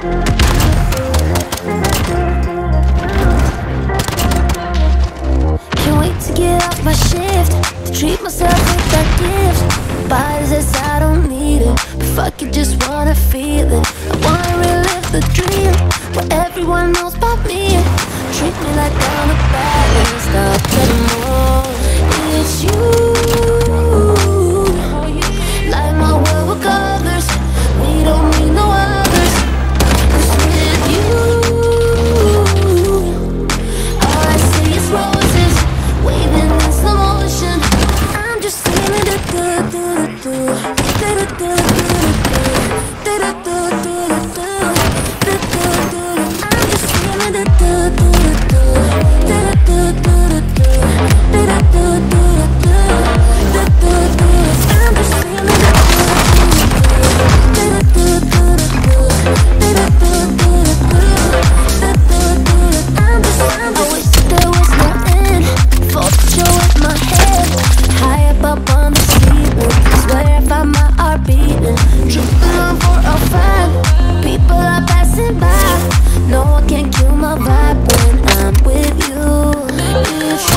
Can't wait to get off my shift. To treat myself with that gift. Says I don't need it. But fuck it, just wanna feel it. I wanna relive the dream Where everyone knows about me do do do do do do